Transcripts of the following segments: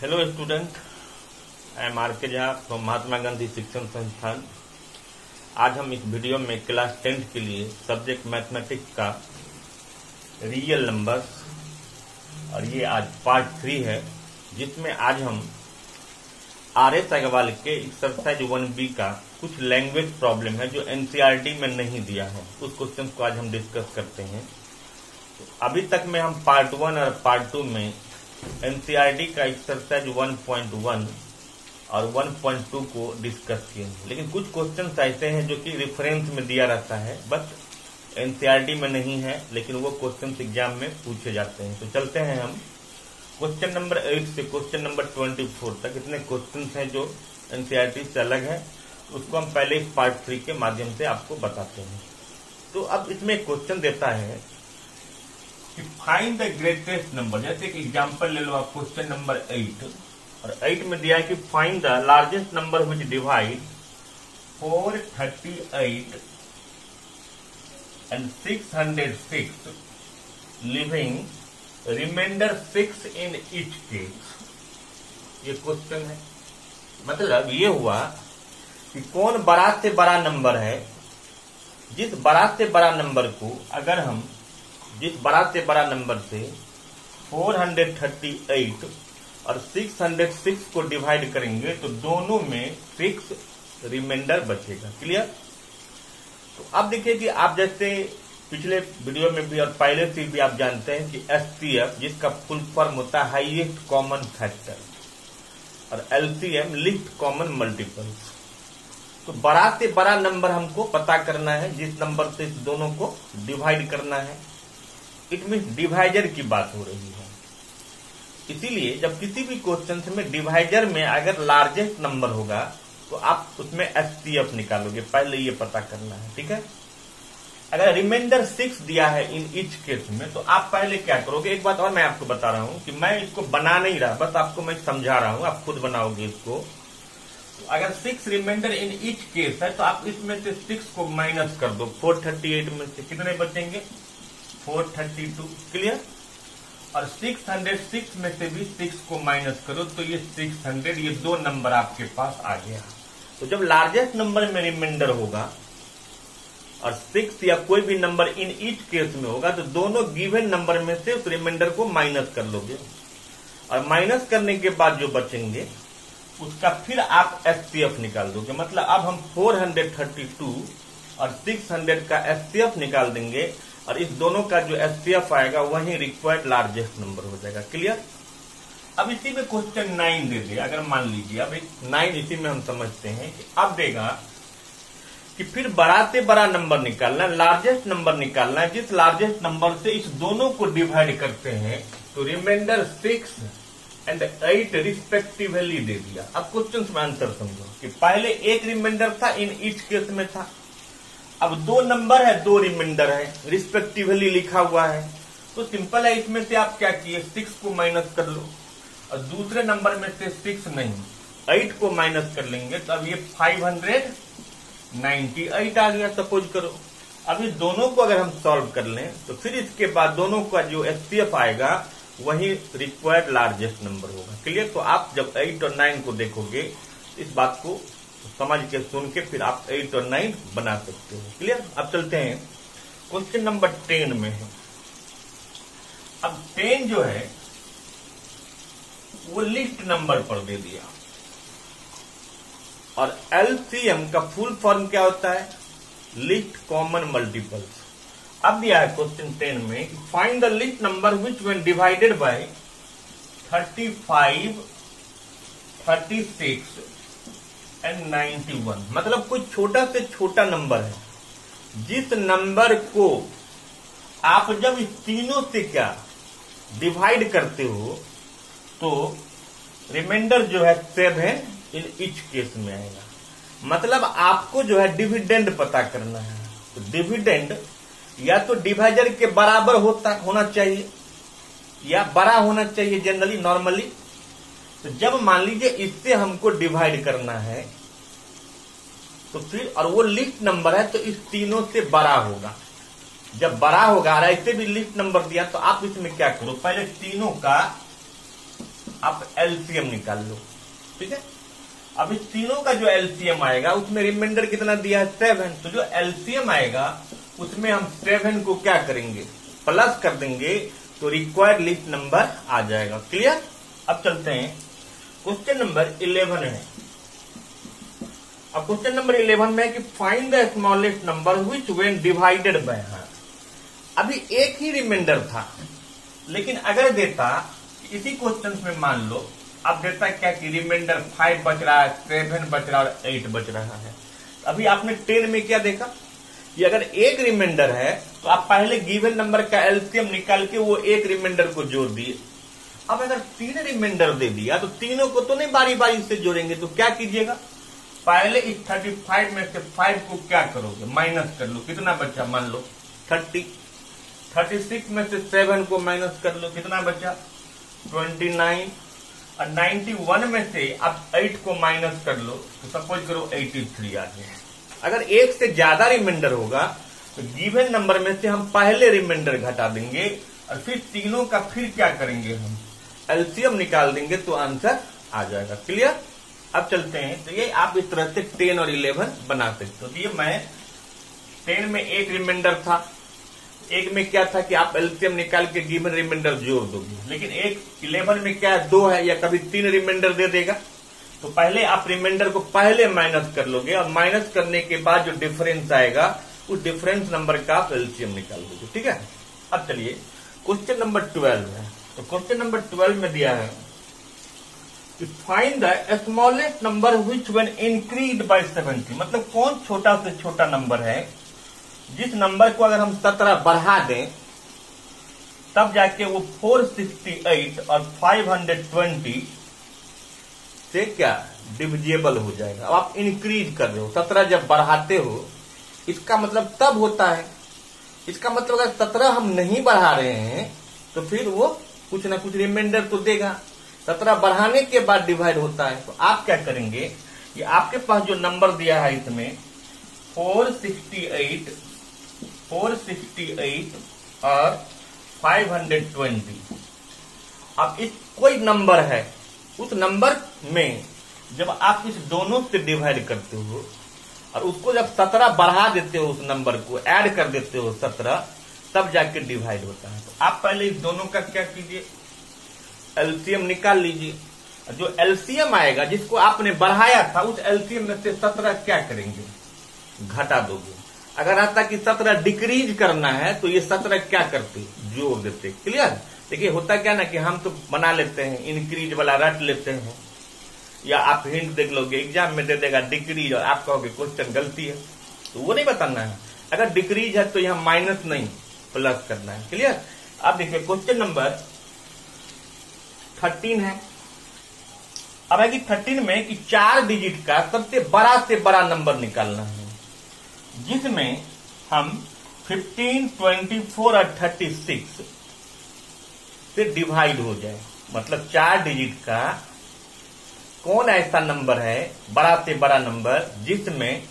Hello student I am R K Jha from Mahatma Gandhi शिक्षण संस्थान आज हम इस वीडियो में क्लास टेंथ के लिए सब्जेक्ट मैथमेटिक्स का रियल नंबर्स और ये आज पार्ट थ्री है, जिसमें आज हम आर एस अग्रवाल के एक्सरसाइज वन बी का कुछ लैंग्वेज प्रॉब्लम है जो एनसीईआरटी में नहीं दिया है। उस क्वेश्चन को आज हम डिस्कस करते हैं। तो अभी तक में हम पार्ट वन और पार्ट टू में एनसीईआरटी का एक्सरसाइज 1.1 और 1.2 को डिस्कस किए लेकिन कुछ क्वेश्चन ऐसे हैं जो कि रेफरेंस में दिया रहता है बट एनसीईआरटी में नहीं है, लेकिन वो क्वेश्चन एग्ज़ाम में पूछे जाते हैं। तो चलते हैं हम। क्वेश्चन नंबर एट से क्वेश्चन नंबर ट्वेंटी फोर तक इतने क्वेश्चन हैं जो एनसीईआरटी से अलग है। उसको हम पहले पार्ट थ्री के माध्यम से आपको बताते हैं। तो अब इसमें क्वेश्चन देता है कि फाइंड द ग्रेटेस्ट नंबर जैसे कि एग्जांपल ले लो आप क्वेश्चन नंबर एट और एट में दिया है कि find the largest number which divide four thirty eight and six hundred six leaving remainder six in each case ये क्वेश्चन है। मतलब ये हुआ कि कौन बड़ा से बड़ा नंबर है, जिस बड़ा से बड़ा नंबर को अगर हम जिस बड़ा से बड़ा नंबर से 438 और 606 को डिवाइड करेंगे तो दोनों में फिक्स रिमाइंडर बचेगा। क्लियर? तो अब देखिए कि आप जैसे पिछले वीडियो में भी और पहले से भी आप जानते हैं कि एस जिसका फुल फॉर्म होता है हाईएस्ट कॉमन फैक्टर, और एलसीएम, लिस्ट कॉमन मल्टीपल तो बड़ा से बड़ा नंबर हमको पता करना है, जिस नंबर से दोनों को डिवाइड करना है। इट मीन डिवाइजर की बात हो रही है। इसीलिए जब किसी भी क्वेश्चन में डिवाइजर में अगर लार्जेस्ट नंबर होगा तो आप उसमें एस निकालोगे। पहले ये पता करना है, ठीक है? अगर रिमाइंडर सिक्स दिया है इन इच केस में तो आप पहले क्या करोगे? एक बात और मैं आपको बता रहा हूँ कि मैं इसको बना नहीं रहा, बस आपको मैं समझा रहा हूँ, आप खुद बनाओगे इसको। तो अगर six remainder in each case है तो आप इसमें से सिक्स को माइनस कर दो। फोर थर्टी एट में से कितने बचेंगे? 432 क्लियर और 606 में से भी 6 को माइनस करो तो ये 600 ये दो नंबर आपके पास आ गया। तो जब लार्जेस्ट नंबर में रिमाइंडर होगा, और सिक्स या कोई भी नंबर इन ईच केस में होगा तो दोनों गिवन नंबर में से उस रिमाइंडर को माइनस कर लोगे। और माइनस करने के बाद जो बचेंगे, उसका फिर आप एस निकाल दोगे। मतलब अब हम 432 और 600 का एस निकाल देंगे और इस दोनों का जो एस आएगा, वही रिक्वायर्ड लार्जेस्ट नंबर हो जाएगा. क्लियर अब इसी में क्वेश्चन नाइन दे दे अगर मान लीजिए, अब नाइन इसी में हम समझते हैं कि अब देगा कि फिर बड़ा से बड़ा नंबर निकालना लार्जेस्ट नंबर निकालना है। जिस लार्जेस्ट नंबर से इस दोनों को डिवाइड करते हैं तो remainder six and eight respectively दे दिया। अब क्वेश्चन में आंसर समझो कि पहले एक रिमाइंडर था इन ईच केस में था। अब दो नंबर है, दो रिमाइंडर है। रिस्पेक्टिवली लिखा हुआ है। तो सिंपल है इसमें से आप क्या किए? सिक्स को माइनस कर लो। और दूसरे नंबर में से सिक्स नहीं। एट को माइनस कर लेंगे तो अब ये फाइव हंड्रेड नाइन्टी एट आ गया। सपोज़ करो। अब इस दोनों को अगर हम सॉल्व कर लें तो फिर इसके बाद दोनों का जो एस आएगा, वही रिक्वायर्ड लार्जेस्ट नंबर होगा। क्लियर तो आप जब एट और नाइन को देखोगे, इस बात को समझ के सुन के फिर आप एट और नाइन बना सकते हो। क्लियर अब चलते हैं। क्वेश्चन नंबर टेन में है। अब टेन जो है, वो लिस्ट नंबर पर दे दिया। और एलसीएम का फुल फॉर्म क्या होता है? लिस्ट कॉमन मल्टीपल्स अब दिया है क्वेश्चन टेन में find the least number which when divided by thirty five thirty six and ninety one मतलब कोई छोटा से छोटा नंबर है। जिस नंबर को आप जब इस तीनों से क्या डिवाइड करते हो तो रिमाइंडर जो है सेवन इन इच केस में आएगा। मतलब आपको जो है डिविडेंड पता करना है। तो डिविडेंड या तो डिवाइजर के बराबर होता, होना चाहिए, या बड़ा होना चाहिए जनरली नॉर्मली तो जब मान लीजिए इससे हमको डिवाइड करना है तो फिर, और वो लिस्ट नंबर है तो इस तीनों से बड़ा होगा। जब बड़ा होगा रहा ऐसे भी लिस्ट नंबर दिया तो आप इसमें क्या करो? पहले तीनों का आप एलसीएम निकाल लो, ठीक है? अब इस तीनों का जो एलसीएम आएगा, उसमें रिमाइंडर कितना दिया है? सेवन तो जो एलसीएम आएगा, उसमें हम सेवन को क्या करेंगे? प्लस कर देंगे तो रिक्वायर्ड लिस्ट नंबर आ जाएगा। क्लियर अब चलते हैं। क्वेश्चन नंबर इलेवन है। अब क्वेश्चन नंबर इलेवन में कि find the smallest number which when divided by अभी एक ही रिमाइंडर था, लेकिन अगर देता, इसी क्वेश्चन में मान लो, अब देता क्या कि रिमाइंडर फाइव बच रहा है सेवन बच रहा है और एट बच रहा है। अभी आपने टेन में क्या देखा? कि अगर एक रिमाइंडर है तो आप पहले गिवन नंबर का एल्सियम निकाल के वो एक रिमाइंडर को जोड़ दिए। अब अगर तीन रिमाइंडर दे दिया तो तीनों को तो नहीं बारी बारी से जोड़ेंगे तो क्या कीजिएगा? पहले इस थर्टी फाइव में से फाइव को क्या करोगे? माइनस कर लो। कितना बचा? मान लो। थर्टी। थर्टी सिक्स में से सेवन को माइनस कर लो। कितना बचा? ट्वेंटी नाइन और नाइन्टी वन में से आप एट को माइनस कर लो। तो सपोज़ करो एटी थ्री आ गया। अगर एक से ज़्यादा रिमाइंडर होगा तो गिवन नंबर में से हम पहले रिमाइंडर घटा देंगे। और फिर तीनों का फिर क्या करेंगे हम? एलसीएम निकाल देंगे तो आंसर आ जाएगा। क्लियर? अब चलते हैं। तो ये आप इस तरह से टेन और इलेवन बना सकते हो। तो ये मैं टेन में एक रिमाइंडर था। एक में क्या था कि आप एल्सियम निकाल के गिवन रिमाइंडर जोड़ दोगे। लेकिन एक इलेवन में क्या दो है या कभी तीन रिमाइंडर दे देगा। तो पहले आप रिमाइंडर को पहले माइनस कर लोगे और माइनस करने के बाद जो डिफरेंस आएगा, उस डिफरेंस नंबर का आप एल्सियम निकाल दोगे। ठीक है? अब चलिए। क्वेश्चन नंबर ट्वेल्व है। तो क्वेश्चन नंबर ट्वेल्व में दिया है। कि find the smallest number which when increase by seventy मतलब कौन छोटा से छोटा नंबर है, जिस नंबर को अगर हम सत्रह बढ़ा दें, तब जाके वो 468 और 520 से क्या डिविजिबल हो जाएगा। अब आप इंक्रीज कर रहे हो, सत्रह जब बढ़ाते हो, इसका मतलब तब होता है। इसका मतलब अगर सत्रह हम नहीं बढ़ा रहे हैं तो फिर वो कुछ ना कुछ रिमाइंडर तो देगा। सत्रह बढ़ाने के बाद डिवाइड होता है। तो आप क्या करेंगे कि आपके पास जो नंबर दिया है इसमें 468 468 और 520 अब इस कोई नंबर है, उस नंबर में जब आप इस दोनों से डिवाइड करते हो, और उसको जब सत्रह बढ़ा देते हो उस नंबर को ऐड कर देते हो सत्रह तब जाके डिवाइड होता है। तो आप पहले इस दोनों का क्या कीजिए? एल्सियम निकाल लीजिए। जो एल्सियम आएगा, जिसको आपने बढ़ाया था, उस एल्सियम में से सत्रह क्या करेंगे? घटा दोगे। अगर आता कि सत्रह डिक्रीज करना है तो ये सत्रह क्या करते? जोड़ देते। क्लियर देखिए, होता क्या ना कि हम तो बना लेते हैं इंक्रीज वाला रट लेते हैं। या आप हिंट देख लोगे एग्ज़ाम में दे देगा डिक्रीज और आप कहोगे क्वेश्चन गलती है। तो वो नहीं बताना है। अगर डिक्रीज है तो यहाँ माइनस नहीं। प्लस करना है। क्लियर? अब देखिए क्वेश्चन नंबर थर्टीन है। अब है कि थर्टीन में कि चार डिजिट का सबसे बड़ा से बड़ा नंबर निकालना है। जिसमें हम 15, 24 और 36 से डिवाइड हो जाए। मतलब चार डिजिट का कौन ऐसा नंबर है बड़ा से बड़ा नंबर जिसमें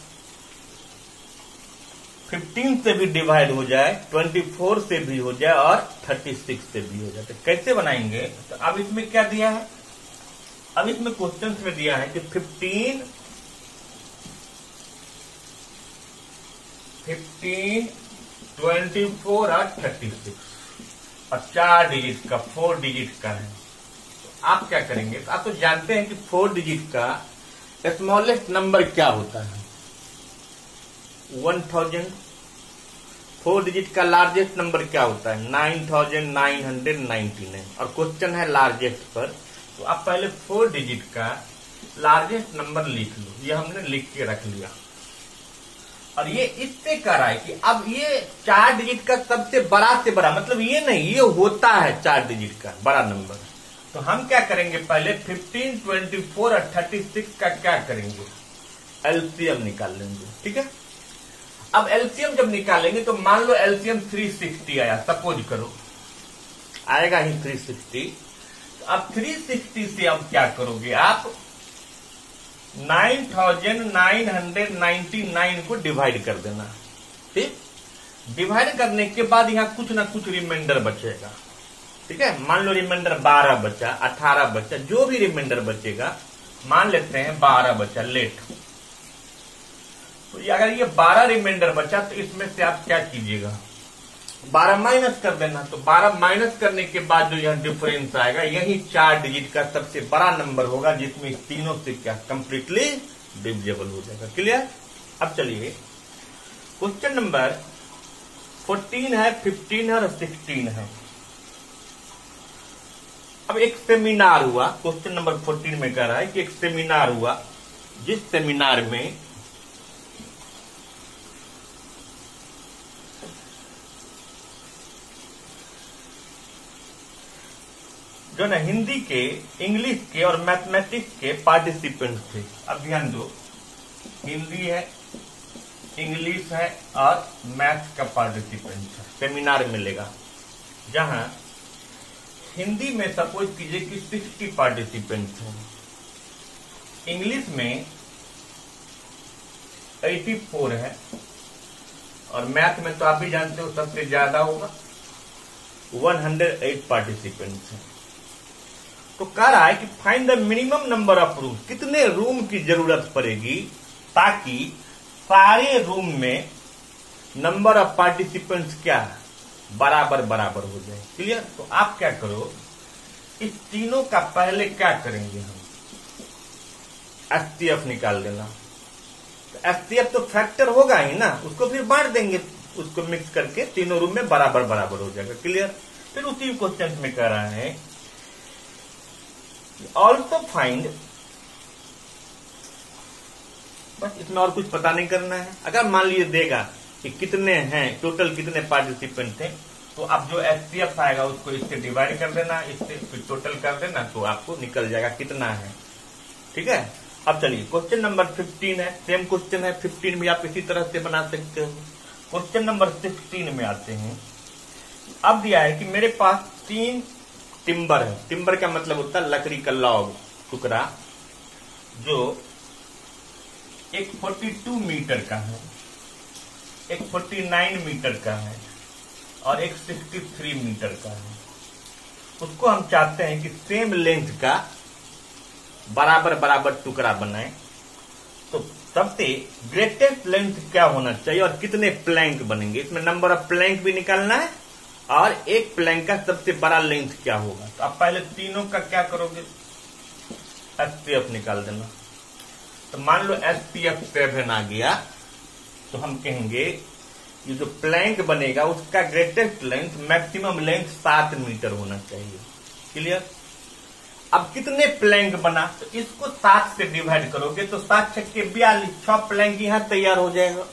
15 से भी डिवाइड हो जाए 24 से भी हो जाए और 36 से भी हो जाए। तो कैसे बनाएँगे? तो अब इसमें क्या दिया है? अब इसमें क्वेश्चन में दिया है कि 15 15 24 और 36 और चार डिजिट का फोर डिजिट का है। तो आप क्या करेंगे? तो आप तो जानते हैं कि फोर डिजिट का स्मॉलेस्ट नंबर क्या होता है। वन थाउज़ेंड फोर डिजिट का लार्जेस्ट नंबर क्या होता है? Nine thousand nine hundred ninety nine और क्वेश्चन है लार्जेस्ट पर तो आप पहले फोर डिजिट का लार्जेस्ट नंबर लिख लो। ये हमने लिख के रख लिया। और ये इससे कर है कि अब ये चार डिजिट का सबसे बड़ा से बड़ा मतलब ये नहीं ये होता है चार डिजिट का बड़ा नंबर तो हम क्या करेंगे पहले 15, 24 और 36 का क्या करेंगे? एलसीएम निकाल लेंगे ठीक है? अब एलसीएम जब निकालेंगे तो मान लो एलसीएम 360 आया सपोज़ करो। आएगा ही 360 तो अब 360 से अब क्या करोगे आप? 9,999 को डिवाइड कर देना। ठीक? डिवाइड करने के बाद यहाँ कुछ ना कुछ रिमाइंडर बचेगा। ठीक है? मान लो रिमाइंडर बारह बचा अठारह बचा जो भी रिमाइंडर बचेगा मान लेते हैं बारह बचा लेट तो अगर ये बारह रिमाइंडर बचा तो इसमें से आप क्या कीजिएगा? बारह माइनस कर देना तो बारह माइनस करने के बाद जो यह डिफरेंस आएगा, यही चार डिजिट का सबसे बड़ा नंबर होगा, जिसमें तीनों से क्या कंप्लीटली डिविजेबल हो जाएगा. क्लियर अब चलिए. क्वेश्चन नंबर फोर्टीन है फिफ्टीन है और सिक्सटीन है. अब एक सेमिनार हुआ. क्वेश्चन नंबर फोर्टीन में कह रहा है कि एक सेमिनार हुआ, जिस सेमिनार में जो ना हिंदी के, इंग्लिश के और मैथमेटिक्स के पार्टिसिपेंट थे। अब ध्यान दो, हिंदी है, इंग्लिश है और मैथ का पार्टिसिपेंट है। सेमिनार मिलेगा, जहाँ हिंदी में सपोज़ कीजिए कि 60 पार्टिसिपेंट हैं। इंग्लिश में 84 है, और मैथ में तो आप भी जानते हो सबसे ज़्यादा होगा 108 पार्टिसिपेंट्स हैं। तो कह रहा है कि find the minimum number of room कितने रूम की ज़रूरत पड़ेगी ताकि सारे रूम में नंबर ऑफ़ पार्टिसिपेंट्स क्या बराबर बराबर हो जाए। क्लियर तो आप क्या करो इस तीनों का पहले क्या करेंगे हम? एस निकाल देना। तो एस तो फैक्टर होगा ही ना, उसको फिर बांट देंगे, उसको मिक्स करके तीनों रूम में बराबर बराबर हो जाएगा। क्लियर फिर उसी क्वेश्चन में कह रहा है ऑल्सो फाइंड बस इसमें और कुछ पता नहीं करना है। अगर मान लीजिए देगा कि कितने हैं टोटल कितने पार्टिसिपेंट थे तो अब जो एस आएगा उसको इससे डिवाइड कर देना, इससे फिर टोटल कर देना तो आपको निकल जाएगा कितना है। ठीक है? अब चलिए क्वेश्चन नंबर 15 है सेम क्वेश्चन है 15 भी आप इसी तरह से बना सकते हो। क्वेश्चन नंबर 16 में आते हैं। अब दिया है कि मेरे पास तीन टिम्बर है। टिम्बर का मतलब होता है लकड़ी का लॉग, टुकड़ा, जो एक 42 मीटर का है, एक 49 मीटर का है, और एक 63 मीटर का है। उसको हम चाहते हैं कि सेम लेंथ का बराबर बराबर टुकड़ा बनाए। तो सबसे ग्रेटेस्ट लेंथ क्या होना चाहिए और कितने प्लैंक बनेंगे? इसमें नंबर ऑफ़ प्लैंक भी निकालना है और एक प्लैंक का सबसे बड़ा लेंथ क्या होगा? तो आप पहले तीनों का क्या करोगे? एसपीएफ निकाल देना। तो मान लो एस एसपीएफ सेवन आ गया तो हम कहेंगे, ये जो प्लैंक बनेगा, उसका ग्रेटेस्ट लेंथ मैक्सिमम लेंथ सात मीटर होना चाहिए। क्लियर अब कितने प्लैंक बना? तो इसको सात से डिवाइड करोगे तो सात छक्के बयालीस। छह प्लैंक यहाँ तैयार हो जाएगा।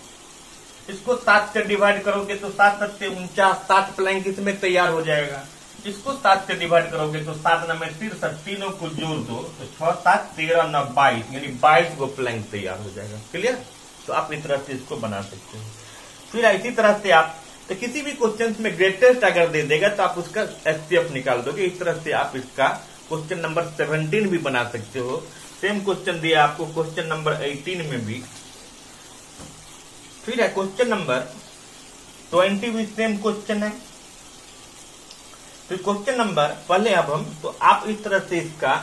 इसको सात से डिवाइड करोगे तो सात सत्ते उनचास, सात प्लैंक इसमें तैयार हो जाएगा। इसको सात से डिवाइड करोगे तो सात नंबर तिरसठ तीनों को जोड़ दो तो छह, सात, तेरह, नौ बाईस, यानी बाईस गो प्लैंक तैयार हो जाएगा। क्लियर तो आप इस तरह से इसको बना सकते हो। फिर इसी तरह से आप तो किसी भी क्वेश्चन में ग्रेटेस्ट अगर दे देगा तो आप उसका एस निकाल दोगे। इस तरह से आप इसका क्वेश्चन नंबर सेवनटीन भी बना सकते हो। सेम क्वेश्चन दिया आपको क्वेश्चन नंबर एटीन में भी। फिर है क्वेश्चन नंबर ट्वेंटी भी सेम क्वेश्चन है. फिर क्वेश्चन नंबर पहले अब हम तो आप इस तरह से इसका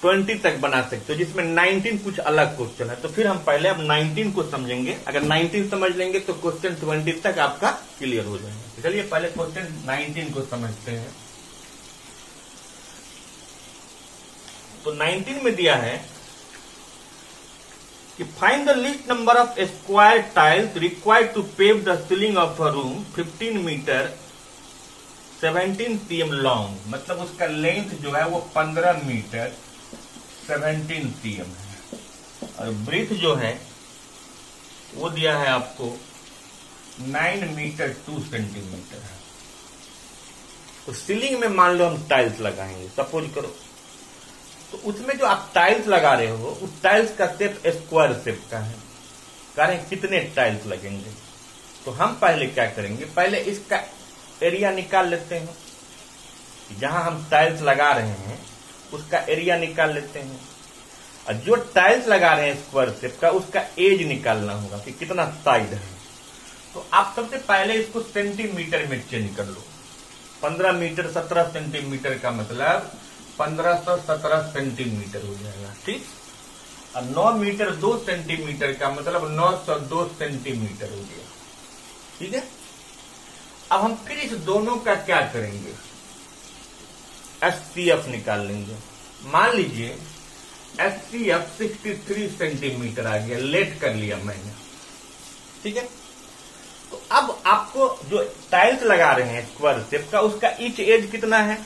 ट्वेंटी तक बना सकते हो, जिसमें नाइनटीन कुछ अलग क्वेश्चन है। तो फिर हम पहले अब नाइनटीन को समझेंगे। अगर नाइनटीन समझ लेंगे तो क्वेश्चन ट्वेंटी तक आपका क्लियर हो जाएगा। तो चलिए पहले क्वेश्चन नाइनटीन को समझते हैं। तो नाइनटीन में दिया है कि find the least number of square tiles required to pave the ceiling of a room 15 metre 17 cm long मतलब उसका लेंथ जो है वो 15 मीटर 17 सीएम है। और ब्रिथ जो है, वो दिया है आपको 9 मीटर 2 सेंटीमीटर है। तो सीलिंग में मान लो हम टाइल्स लगाएँगे। सपोज़ करो तो उसमें जो आप टाइल्स लगा रहे हो, उस टाइल्स का शेप स्क्वायर शेप का है। कह रहे कितने टाइल्स लगेंगे? तो हम पहले क्या करेंगे? पहले इसका एरिया निकाल लेते हैं। जहाँ हम टाइल्स लगा रहे हैं, उसका एरिया निकाल लेते हैं। और जो टाइल्स लगा रहे हैं स्क्वायर सेप का, उसका एज निकालना होगा कि कितना साइड है। तो आप सबसे पहले इसको सेंटीमीटर में चेंज कर लो। पंद्रह मीटर सत्रह सेंटीमीटर का मतलब पंद्रह सौ सत्रह सेंटीमीटर हो जाएगा, ठीक? और नौ मीटर दो सेंटीमीटर का मतलब नौ सौ दो सेंटीमीटर हो गया, ठीक है? अब हम फिर इस दोनों का क्या करेंगे? एस निकाल लेंगे। मान लीजिए S C F sixty three centimetre आ गया लेट कर लिया मैंने, ठीक है? तो अब आपको जो टाइल्स लगा रहे हैं स्क्वायर शेप का, उसका इच एज कितना है?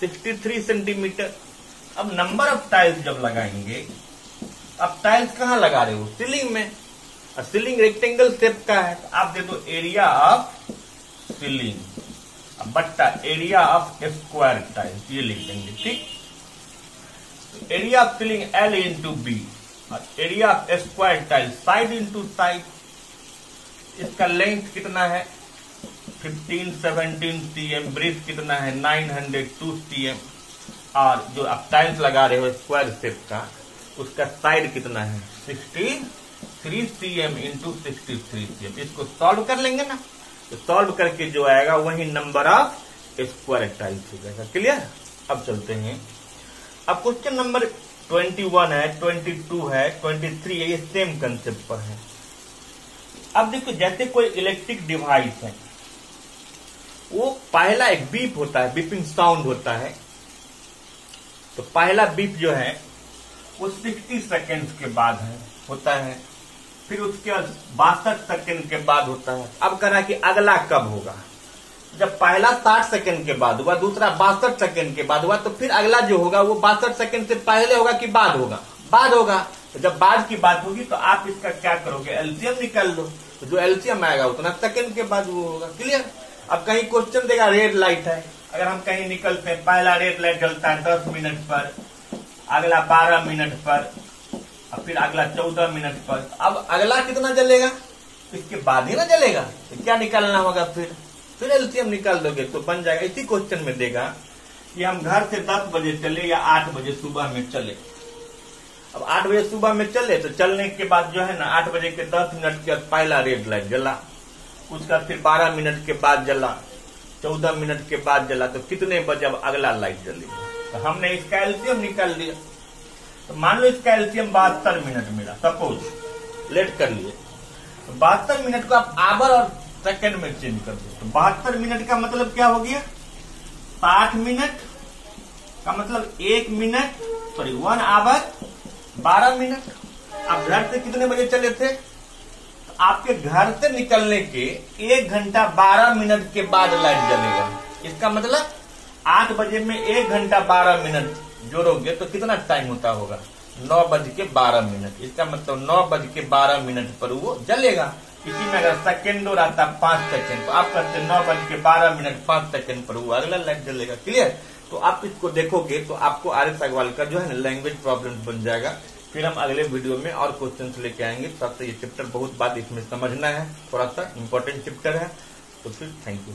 63 सेंटीमीटर। अब नंबर ऑफ़ टाइल्स जब लगाएँगे, अब टाइल्स कहाँ लगा रहे हो? सीलिंग में। और सीलिंग रेक्टेंगल शेप का है तो आप दे दो एरिया ऑफ़ सीलिंग बट्टा एरिया ऑफ़ स्क्वायर टाइल्स ये लिख देंगे, ठीक? Area of ceiling L into B और area of square tiles side into side इसका लेंथ कितना है? 15 17 सीएम ब्रिथ कितना है? 902 सीएम और जो आप टाइल्स लगा रहे हो स्क्वायर शेप का, उसका साइड कितना है? 63 cm into sixty three cm इसको सॉल्व कर लेंगे ना? तो सॉल्व करके जो आएगा वही नंबर ऑफ़ स्क्वायर टाइल्स हो जाएगा. क्लियर अब चलते हैं. अब क्वेश्चन नंबर 21 है 22 है 23 है, ये सेम कंसेप्ट पर है. अब देखो, जैसे कोई इलेक्ट्रिक डिवाइस है वो पहला एक बीप होता है बीपिंग साउंड होता है। तो पहला बीप जो है, वो 60 सेकेंड्स के बाद है, होता है। फिर उसके बाद बासठ सेकेंड के बाद होता है। अब कह कि अगला कब होगा? जब पहला साठ सेकेंड के बाद हुआ, दूसरा बासठ सेकेंड के बाद हुआ तो फिर अगला जो होगा, वो बासठ सेकेंड से पहले होगा कि बाद होगा? बाद होगा। तो जब बाद की बात होगी तो आप इसका क्या करोगे? एल्सियम निकाल लो। तो जो एल्सियम आएगा, उतना सेकंड के बाद वो होगा। क्लियर अब कहीं क्वेश्चन देगा रेड लाइट है। अगर हम कहीं निकलते हैं पहला रेड लाइट जलता है दस मिनट पर, अगला बारह मिनट पर और फिर अगला चौदह मिनट पर। अब अगला कितना जलेगा? इसके बाद ही ना जलेगा। तो क्या निकालना होगा फिर? फिर एलसीएम निकाल दोगे तो बन जाएगा। इसी क्वेश्चन में देगा कि हम घर से दस बजे चले या आठ बजे सुबह में चले। अब आठ बजे सुबह में चले तो चलने के बाद जो है ना, आठ बजे के दस मिनट के बाद पहला रेड लाइट जला। उसका फिर बारह मिनट के बाद जला, चौदह मिनट के बाद जला तो कितने बजे अब अगला लाइट जलेगा तो हमने इसका एल्सियम निकाल लिया। तो मान लो इसका एल्सियम बहत्तर मिनट मिला, सपोज़, लेट कर लिए। तो बहत्तर मिनट को आप आवर और सेकंड में चेंज कर दो। तो बहत्तर मिनट का मतलब क्या हो गया? साठ मिनट का मतलब एक मिनट सॉरी वन आवर बारह मिनट। आप घर से कितने बजे चले थे? आपके घर से निकलने के एक घंटा बारह मिनट के बाद लाइट जलेगा। इसका मतलब आठ बजे में एक घंटा बारह मिनट जोड़ोगे तो कितना टाइम होता होगा? नौ बज के बारह मिनट। इसका मतलब नौ बज के बारह मिनट पर वो जलेगा। इसी में अगर सेकेंड और आता पाँच सेकेंड तो आप करते नौ बज के बारह मिनट, पाँच सेकेंड पर वो अगला लाइट जलेगा। क्लियर तो आप इसको देखोगे तो आपको आर एस अग्रवाल का जो है ना लैंग्वेज प्रॉब्लम बन जाएगा। फिर हम अगले वीडियो में और क्वेश्चन लेके आएँगे। तब तक ये चैप्टर बहुत बात इसमें समझना है। थोड़ा सा इम्पोर्टेंट चैप्टर है। तो फिर थैंक यू